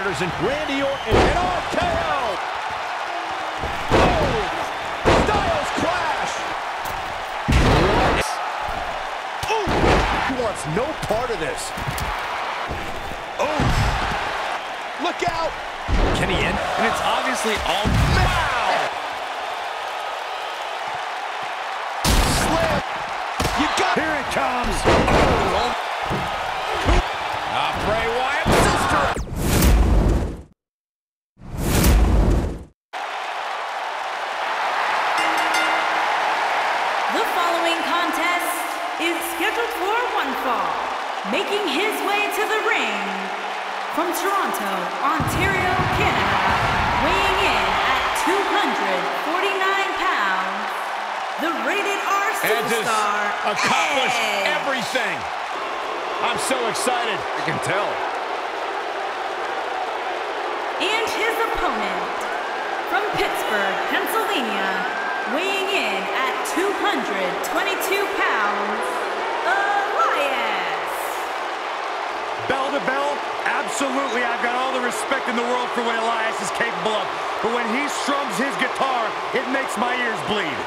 competitors in Randy Orton and RKO. Oh, Styles Clash. Oh, he wants no part of this. Oh, look out. Can he end? And it's obviously all... Wow. Slam. You got Here it comes. Oh. Ah, Bray I'm so excited. I can tell. And his opponent from Pittsburgh, Pennsylvania, weighing in at 222 pounds, Elias. Bell to bell, absolutely. I've got all the respect in the world for what Elias is capable of. But when he strums his guitar, it makes my ears bleed.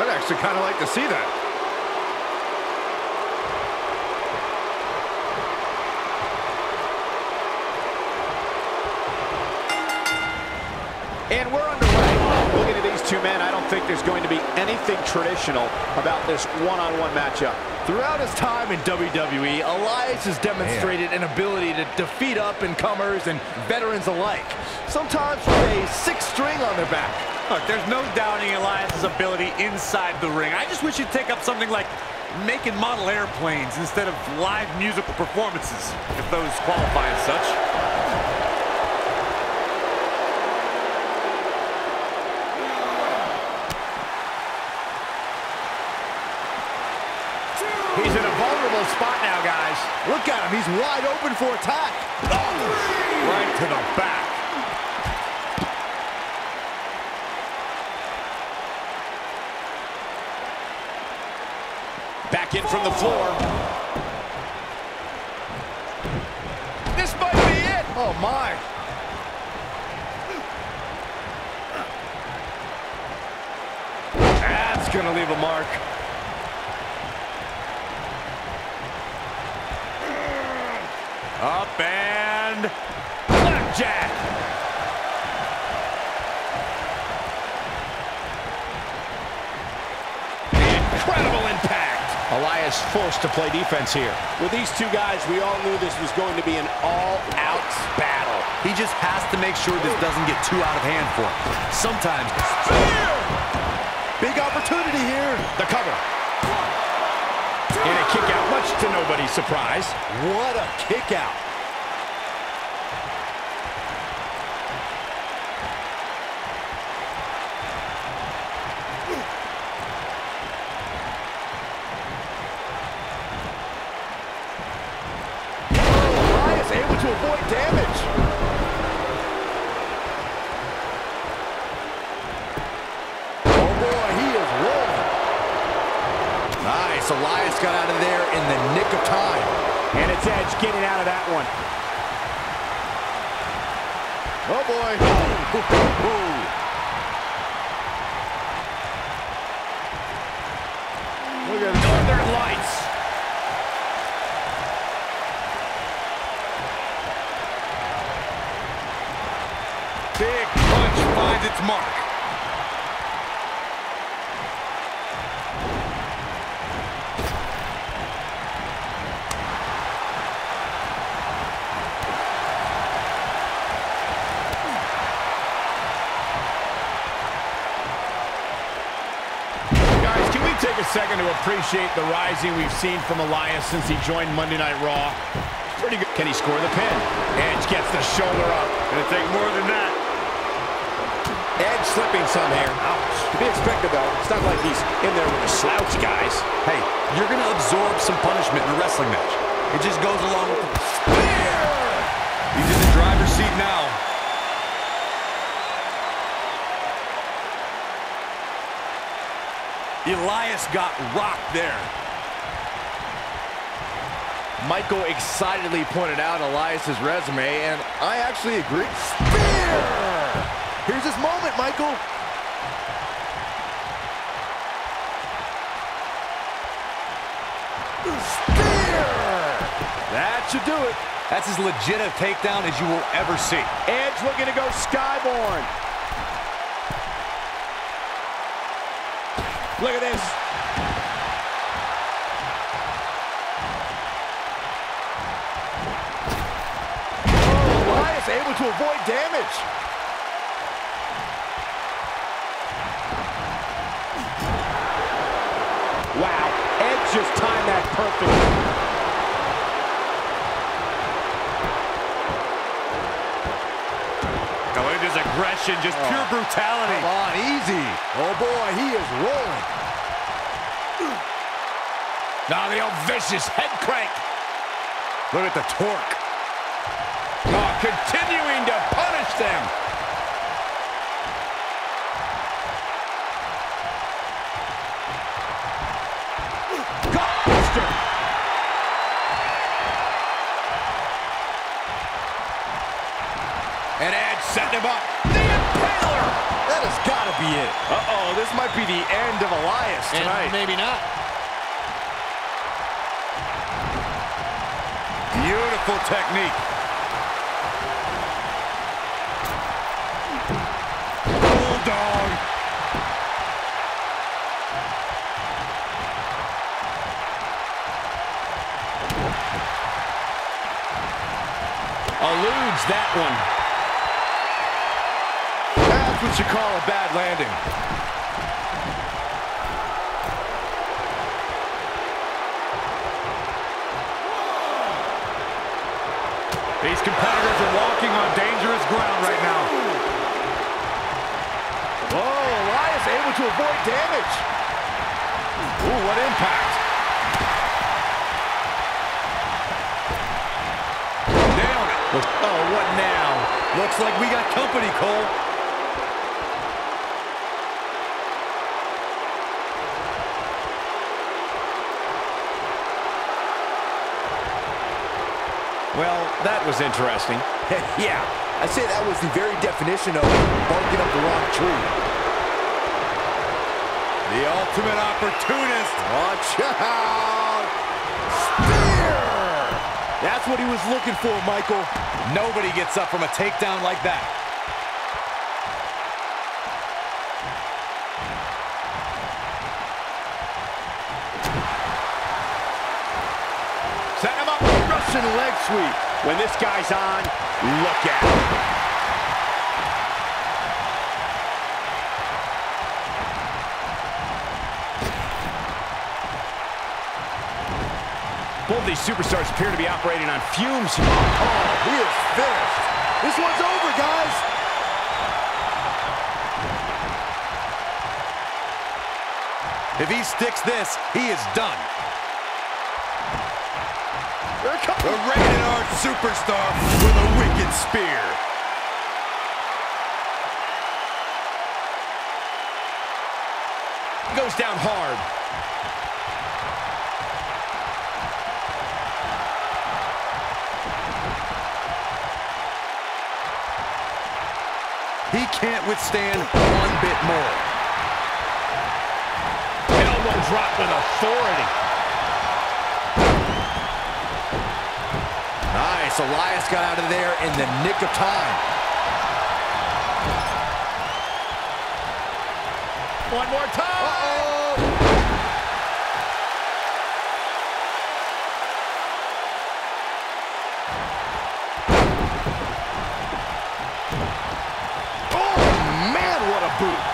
I'd actually kind of like to see that. And we're underway. Looking at these two men, I don't think there's going to be anything traditional about this one-on-one matchup. Throughout his time in WWE, Elias has demonstrated an ability to defeat up-and-comers and veterans alike. Sometimes with a six-string on their back. Look, there's no doubting Elias's ability inside the ring. I just wish he'd take up something like making model airplanes instead of live musical performances, if those qualify as such. He's in spot now, guys. Look at him. He's wide open for attack. Oh, right to the back. Back in from the floor. This might be it. Oh, my. That's going to leave a mark. Up and blackjack. Incredible impact. Elias forced to play defense here. With these two guys, we all knew this was going to be an all-out battle. He just has to make sure this doesn't get too out of hand for him. Sometimes Spear! Big opportunity here. The cover. And a kick out, much to nobody's surprise. What a kick out. Elias able to avoid damage. Oh boy, he is rolling. Nice, Elias got out of there in the nick of time. And it's Edge getting out of that one. Oh boy. Look at Northern Lights. big punch finds its mark. Guys, can we take a second to appreciate the rising we've seen from Elias since he joined Monday Night Raw? Pretty good. Can he score the pin? Edge gets the shoulder up. Gonna take more than that. Edge slipping some here. Ouch. To be expected, though. It's not like he's in there with a slouch, guys. Hey, you're gonna absorb some punishment in a wrestling match. It just goes along with the Spear! He's in the driver's seat now. Elias got rocked there. Michael excitedly pointed out Elias's resume, and I actually agree. Spear! Here's his moment, Michael. Spear! That should do it. That's as legit a takedown as you will ever see. Edge looking to go skyborn. Look at this. Oh, Elias able to avoid damage. Wow, Edge just timed that perfectly. Aggression, just oh. pure brutality. Come on, easy. Oh, boy, he is rolling. Now the old vicious head crank. Look at the torque. Oh, continuing to punish them. Setting him up. The Impaler. That has got to be it. Uh-oh, this might be the end of Elias tonight. maybe not. Beautiful technique. Bulldog. Eludes that one. What you call a bad landing. These competitors are walking on dangerous ground right now. Oh, Elias able to avoid damage. Ooh, what impact. It. Oh, what now? Looks like we got company, Cole. Well, that was interesting. yeah, I'd say that was the very definition of barking up the wrong tree. The ultimate opportunist. Watch out! Spear! That's what he was looking for, Michael. Nobody gets up from a takedown like that. Set him up. Russian leg sweep. When this guy's on, look at him. Both these superstars appear to be operating on fumes. Oh, he is finished. This one's over, guys. If he sticks this, he is done. The rated R superstar with a wicked spear. Goes down hard. He can't withstand one bit more. Elbow drop with authority. Nice. Elias got out of there in the nick of time. One more time. Uh-oh. Oh, man, what a boot.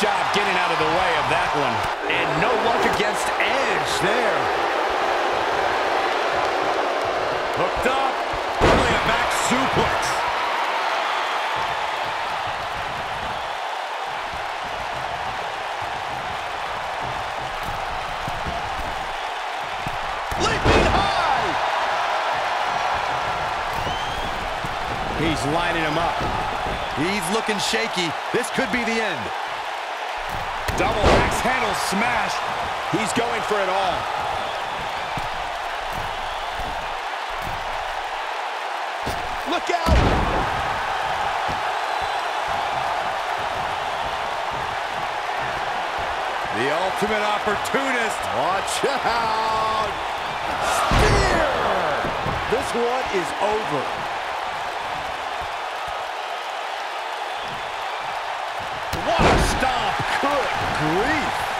job getting out of the way of that one. And no luck against Edge there. Hooked up. Only a back suplex. Leaping high! He's lining him up. He's looking shaky. This could be the end. Double axe handle smash. He's going for it all. Look out! The ultimate opportunist. Watch out! Spear! This one is over. Grief.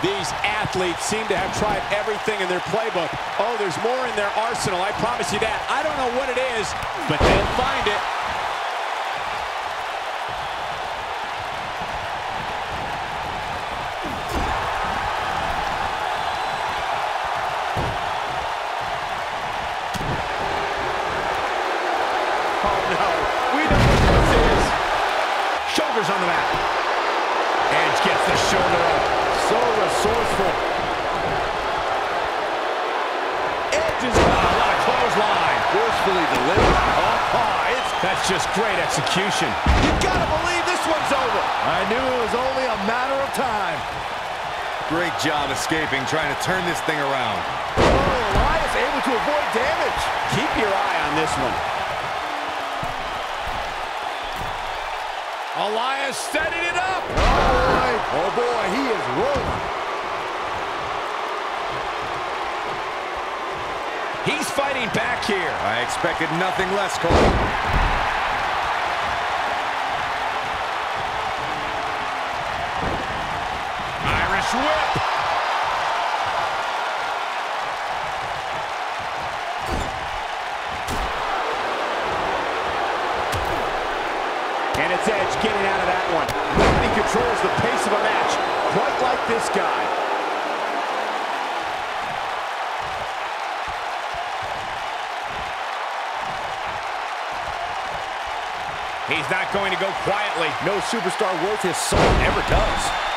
These athletes seem to have tried everything in their playbook. Oh, there's more in their arsenal, I promise you that. I don't know what it is, but they'll find it. Just great execution. You gotta believe this one's over. I knew it was only a matter of time. Great job escaping, trying to turn this thing around. Oh, Elias able to avoid damage. Keep your eye on this one. Elias setting it up. Oh, boy. Oh, boy, he is rolling. He's fighting back here. I expected nothing less, Cole. Irish whip. And it's Edge getting out of that one. Nobody controls the pace of a match quite like this guy. He's not going to go quietly. No superstar worth his salt ever does.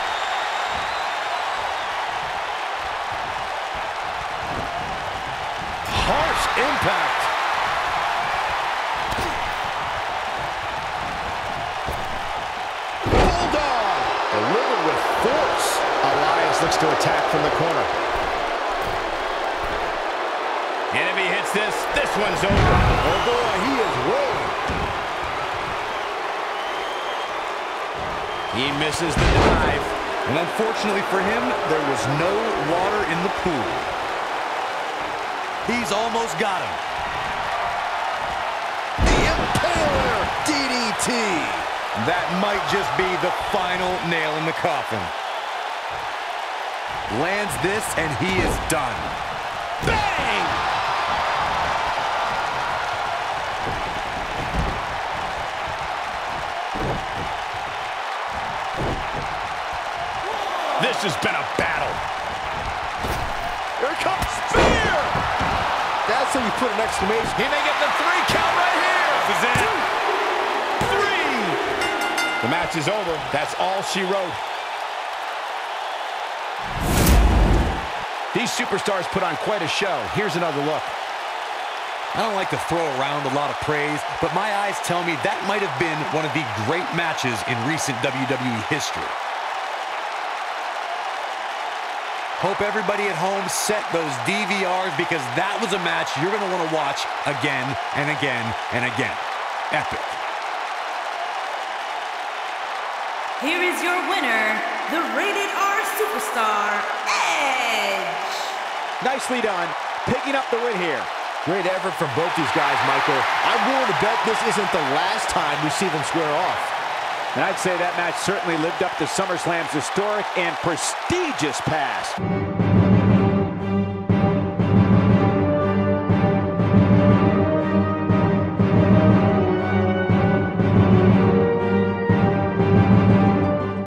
One's over. Oh boy, he is rolling. He misses the dive. And unfortunately for him, there was no water in the pool. He's almost got him. The Impaler DDT. That might just be the final nail in the coffin. Lands this and he is done. This has been a battle. Here comes Spear! That's how you put an exclamation. He may get the three count right here. This is it. Three. The match is over. That's all she wrote. These superstars put on quite a show. Here's another look. I don't like to throw around a lot of praise, but my eyes tell me that might have been one of the great matches in recent WWE history. Hope everybody at home set those DVRs because that was a match you're going to want to watch again and again and again. Epic. Here is your winner, the Rated R Superstar, Edge. Nicely done. Picking up the win here. Great effort from both these guys, Michael. I'm willing to bet this isn't the last time we see them square off. And I'd say that match certainly lived up to SummerSlam's historic and prestigious past.